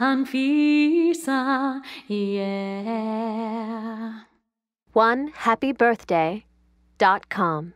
Anfisa, yeah. One happy birthday dot com.